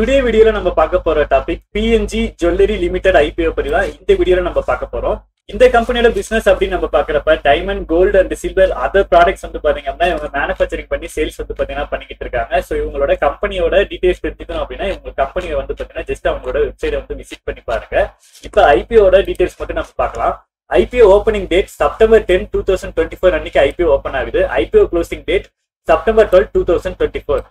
Today வீடியோல நம்ம பார்க்க போற topic PNG jewellery limited IPO பற்றி தான் இந்த வீடியோல நம்ம பார்க்க போறோம். இந்த கம்பெனியோட பிசினஸ் அப்படின்னு நம்ம பாக்குறப்ப diamond gold and silver other products வந்து பாத்தீங்க அப்படின்னா இவங்க மேனுஃபேக்சரிங் பண்ணி சேல்ஸ் வந்து பாத்தீங்கன்னா பண்ணிக்கிட்டு இருக்காங்க. ஸோ இவங்களோட கம்பெனியோட டீடைல்ஸ் தெரிஞ்சுக்கணும் அப்படின்னா இவங்க கம்பெனியை வந்து பாத்தீங்கன்னா ஜஸ்ட் அவங்களோட வெப்சைட்டை வந்து விசிட் பண்ணி பாருங்க. இப்போ ஐபிஓட டீடைல்ஸ் மட்டும் நம்ம பார்க்கலாம். IPO opening date September ten two thousand twenty four அன்னைக்கு ஐபிஓ ஓப்பன் ஆகுது. IPO closing date September twelve two thousand twenty four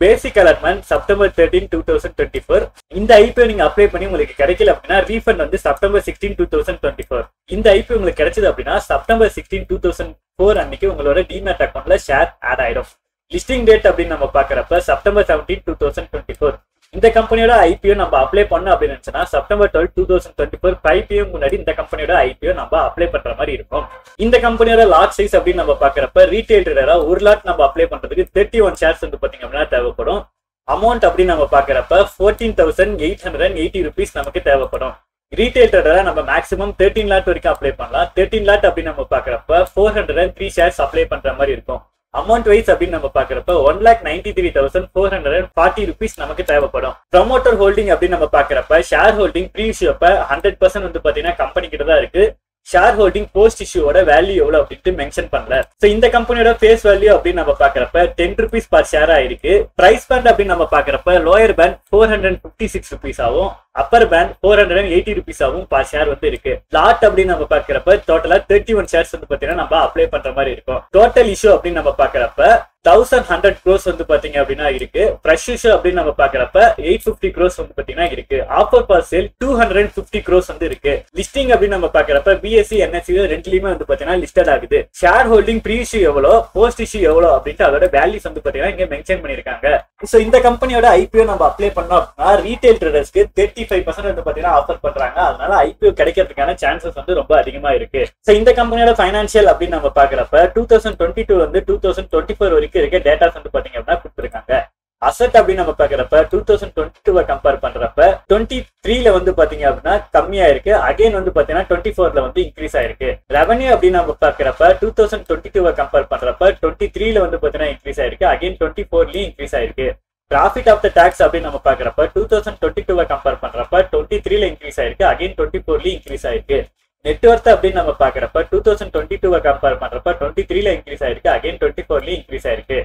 basic allotment September thirteen two thousand twenty four இந்த ஐபிஓ நீங்க அப்ளை பண்ணி உங்களுக்கு கிடைக்கல அப்படின்னா ரீஃபண்ட் வந்து September sixteen two thousand twenty four இந்த ஐபிஓ உங்களுக்கு கிடைச்சது அப்படின்னா September sixteen two thousand four அன்னைக்கு உங்களோட டிமேட் அக்கௌண்ட்ல ஷேர் ஆட் ஆயிடும். லிஸ்டிங் டேட் அப்படின்னு நம்ம பாக்குறப்ப September seventeen two thousand twenty four இந்த கம்பெனியோட ஐபிஓ நம்ம அப்ளை பண்ணோம் அப்படின்னு நினைச்சோன்னா September twelve two thousand twenty four five PM முன்னாடி இந்த கம்பெனியோட ஐபிஓ நம்ம அப்ளை பண்ற மாதிரி இருக்கும். இந்த கம்பெனியோட லாட் சைஸ் அப்படின்னு நம்ம பாக்குறப்ப ரீட்டைல் ட்ரேடரா ஒரு லாட் நம்ம அப்ளை பண்றதுக்கு தேர்ட்டி ஒன் ஷேர்ஸ் வந்து பாத்தீங்க அப்படின்னா தேவைப்படும். அமௌண்ட் அப்படின்னு நம்ம பாக்குறப்ப fourteen thousand eight hundred and eighty rupees நமக்கு தேவைப்படும். ரீட்டைல் ட்ரேடரா நம்ம மேக்ஸிமம் தேர்ட்டின் லாட் வரைக்கும் அப்ளை பண்ணலாம். தேர்ட்டின் லாட் அப்படின்னு நம்ம பாக்குறப்ப four hundred and three shares apply பண்ற மாதிரி இருக்கும். அமௌண்ட் வைஸ் அப்படின்னு நம்ம பாக்குறப்ப one lakh ninety three thousand four hundred and forty rupees நமக்கு தேவைப்படும். ப்ரமோட்டர் ஹோல்டிங் அப்படின்னு நம்ம பாக்குறப்ப ஷேர் ஹோல்டிங் ப்ரீ இஷ்யூ அப்ப ஹண்ட்ரட் பர்சன்ட் வந்து பாத்தீங்கன்னா கம்பெனி கிட்ட தான் இருக்கு. ஷேர் ஹோல்டிங் போஸ்ட் இஷ்யூவோட வேல்யூ எவ்வளவு அப்படின்ட்டு மென்ஷன் பண்ணல. சோ இந்த கம்பெனியோட ஃபேஸ் வேல்யூ அப்படின்னு நம்ம பாக்குறப்ப டென் ருபீஸ் பர் ஷேர் ஆயிருக்கு பிரைஸ் பேண்ட் அப்படின்னு நம்ம பாக்குறப்ப lower band four hundred fifty six rupees ஆகும். Upper band four hundred and eighty rupees ஆகும் ஷேர் வந்து இருக்கு. லாட் அப்படின்னு நம்ம பாக்குறப்ப டோட்டலா தேர்ட்டி ஒன் ஷேர்ஸ் வந்து பாத்தீங்கன்னா நம்ம அப்ளை பண்ற மாதிரி இருக்கும். டோட்டல் இஷ்யூ அப்படின்னு நம்ம பாக்குறப்ப தௌசண்ட் ஹண்ட்ரட் க்ரோஸ் வந்து பாத்தீங்க அப்படின்னா இருக்கு. ஃப்ரெஷ் இஷ்யூ அப்படின்னு நம்ம பாக்குறப்ப எயிட் பிப்டி க்ரோஸ் வந்து பாத்தீங்கன்னா இருக்கு. Offer for sale two hundred and fifty crores வந்து இருக்கு. லிஸ்டிங் அப்படின்னு நம்ம பாக்குறப்ப பிஎஸ்சி என்எஸ்சி ரெண்டுலயுமே வந்து பாத்தீங்கன்னா லிஸ்டட் ஆகுது. ஷேர் ஹோல்டிங் ப்ரீ இஷ்யூ எவ்வளோ போஸ்ட் இஷ்யூ எவ்வளோ அப்படின்ட்டு அதோட வேல்யூஸ் வந்து பாத்தீங்கன்னா இங்க மென்ஷன் பண்ணிருக்காங்க சோ இந்த கம்பெனியோட ஐபிஓ நம்ம அப்ளை பண்ணோம் அப்படின்னா ரீட்டைல் ட்ரேடர்ஸ்க்கு தேர்ட்டி ஃபைவ் பர்சன்ட் வந்து பாத்தீங்கன்னா ஆஃபர் பண்றாங்க. அதனால ஐபிஓ கிடைக்கிறதுக்கான சான்சஸ் வந்து ரொம்ப அதிகமா இருக்கு. ஸோ இந்த கம்பெனியோட ஃபைனான்சியல் அப்படின்னு நம்ம பாக்குறப்ப டூ தௌசண்ட் டுவெண்ட்டி டூ வந்து டூ தௌசண்ட் டுவெண்ட்டி ஃபோர் வரைக்கும் இருக்க டேட்டாஸ் வந்து பாத்தீங்க அப்படின்னா கொடுத்துருக்காங்க. அசட் அப்படின்னு நம்ம பாக்குறப்ப டூ தௌசண்ட் டுவெண்ட்டி டூவை கம்பேர் பண்றப்ப டுவெண்ட்டி த்ரீல வந்து பாத்தீங்க அப்படின்னா கம்மியா இருக்கு அகைன் வந்து பாத்தீங்கன்னா டுவெண்ட்டி ஃபோர்ல வந்து இன்க்ரீஸ் ஆயிருக்கு. ரெவன்யூ அப்படின்னு நம்ம பாக்குறப்ப டூ தௌசண்ட் டுவெண்ட்டி டூவை கம்பேர் பண்றப்ப டுவெண்ட்டி த்ரீல வந்து பாத்தீங்கன்னா இன்க்ரீஸ் ஆயிருக்கு. அகைன் டுவெண்ட்டி ஃபோர்லயும் இன்க்ரீஸ் ஆயிருக்கு. ப்ராஃபிட் ஆஃப் த டேக்ஸ் அப்படின்னு நம்ம பார்க்குறப்ப டூ தௌசண்ட் டுவெண்ட்டி டூவை கம்பேர் பண்ணுறப்ப டுவெண்ட்டி த்ரீல இன்க்ரீஸ் ஆயிருக்கு. அகைன் டுவெண்ட்டி ஃபோர்லேயும் இன்க்ரீஸ் ஆயிருக்கு நெட்ஒர்த் அப்படின்னு நம்ம பார்க்குறப்ப டூ தௌசண்ட் டுவெண்ட்டி டூவை கம்பேர் பண்ணுறப்ப டுவெண்ட்டி த்ரீல இன்க்ரீஸ் ஆயிருக்கு. அகைன் டுவெண்ட்டி ஃபோர்லேயும் இன்க்ரீஸ் ஆயிருக்கு.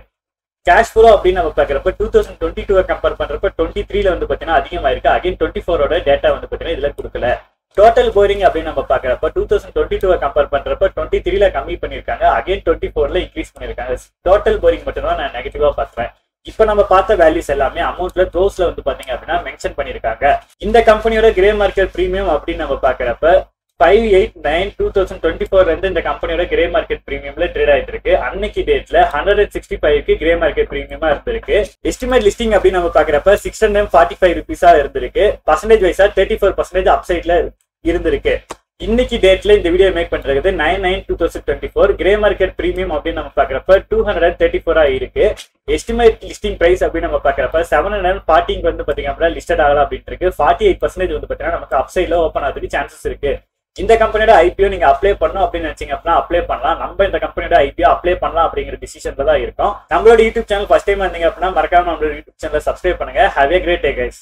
கேஷ் ஃப்ளோ அப்படின்னு நம்ம பார்க்குறப்ப two thousand twenty two compare பண்ணுறப்ப டுவெண்ட்டி த்ரீல வந்து பார்த்தீங்கன்னா அதிகமாயிருக்கு. அகைன் டுவெண்ட்டி ஃபோரோட டேட்டா வந்து பார்த்தீங்கன்னா இதில் கொடுக்கல. டோட்டல் போரிங் அப்படின்னு நம்ம பார்க்குறப்ப டூ தௌசண்ட் டுவெண்ட்டி டூவை கம்பேர் பண்ணுறப்ப டுவெண்ட்டி த்ரீல கம்மி பண்ணிருக்காங்க அகைன் டுவெண்ட்டி ஃபோர்ல இன்க்ரீஸ் பண்ணியிருக்காங்க. டோட்டல் போரிங் மட்டும் தான் நான் நெகட்டிவாக பார்க்குறேன். இப்போ நம்ம பார்த்த வேல்யூஸ் எல்லாமே அமௌண்ட்ல க்ளோஸ்ல வந்து பாத்தீங்க அப்படின்னா மென்ஷன் பண்ணிருக்காங்க. இந்த கம்பெனியோட கிரே மார்க்கெட் ப்ரீமியம் அப்படின்னு நம்ம பாக்குறப்ப five eight nine two thousand twenty four வந்து இந்த கம்பெனியோட கிரே மார்க்கெட் ப்ரீமியம்ல ட்ரேட் ஆயிட்டு இருக்கு. அன்னைக்கு டேட்ல ஹண்ட்ரட் அண்ட் சிக்ஸ்டி ஃபைவ்க்கு கிரே மார்க்கெட் ப்ரீமியமா இருந்திருக்கு. எஸ்டிமேட் லிஸ்டிங் அப்படின்னு நம்ம பாக்குறப்ப சிக்ஸ் ஹண்ட்ரட் ஃபார்ட்டி ஃபைவ் ருபீஸா இருந்திருக்கு. பர்சன்டேஜ் வைஸா தேர்ட்டி ஃபோர் பர்சன்டேஜ் அப்சைட்ல இருந்திருக்கு. இன்னைக்கு டேட்ல இந்த வீடியோ மேக் பண்றது nine nine two thousand twenty four grey market premium அப்படின்னு நம்ம பாக்குறப்ப டூ ஹண்ட்ரட் தேர்ட்டி ஃபோரா இருக்கு. எஸ்டிமேட் லிஸ்டிங் பிரைஸ் அப்படின்னு நம்ம பாக்குறப்ப செவன் ஹண்ட்ரட் ஃபார்ட்டிங் வந்து பாத்தீங்கன்னா லிஸ்டட் ஆகலாம் அப்படின்னு இருக்கு. ஃபார்ட்டி எயிட் பர்சன்டேஜ் வந்து பாத்தீங்கன்னா நமக்கு அப்சைட்ல ஓப்பன் ஆகிறதுக்கு சான்சஸ் இருக்கு. இந்த கம்பெனியோட ஐபிஓ நீங்க அப்ளை பண்ணணும் அப்படின்னு நினைச்சீங்க அப்படின்னா அப்ளை பண்ணலாம். நம்ம இந்த கம்பெனியோட ஐபிஓ அப்ளை பண்ணலாம் அப்படிங்கிற டிசிஷன்ல தான் இருக்கும். நம்மளோட யூடியூப் சேனல் ஃபர்ஸ்ட் டைம் வந்தீங்க அப்படின்னா மறக்காம நம்மளோட யூடியூப் சேனல் சப்ஸ்கிரைப் பண்ணுங்க. Have a great day guys